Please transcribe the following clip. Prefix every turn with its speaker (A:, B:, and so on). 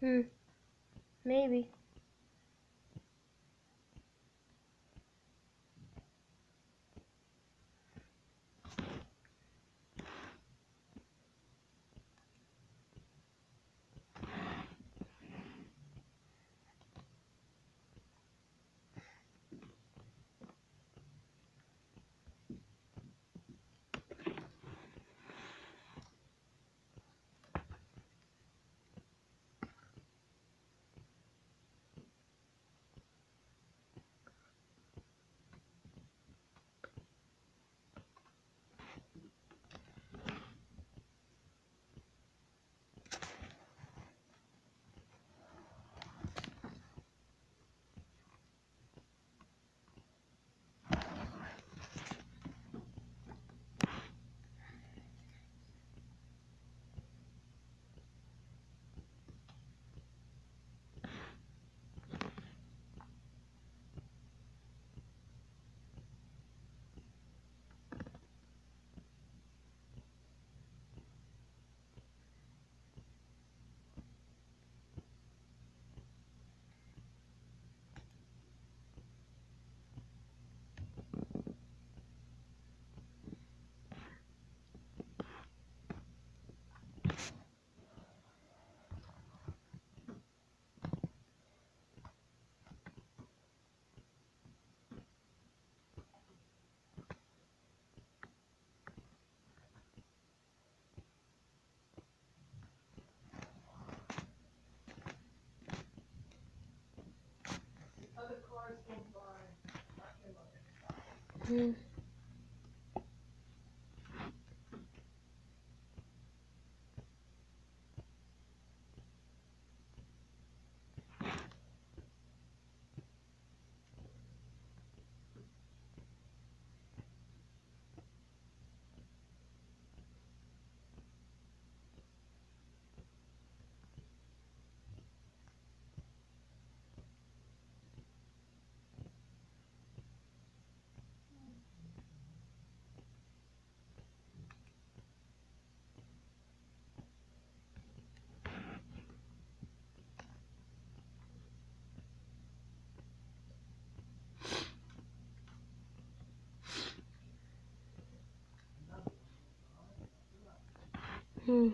A: Hmm. Maybe. 嗯。Hmm.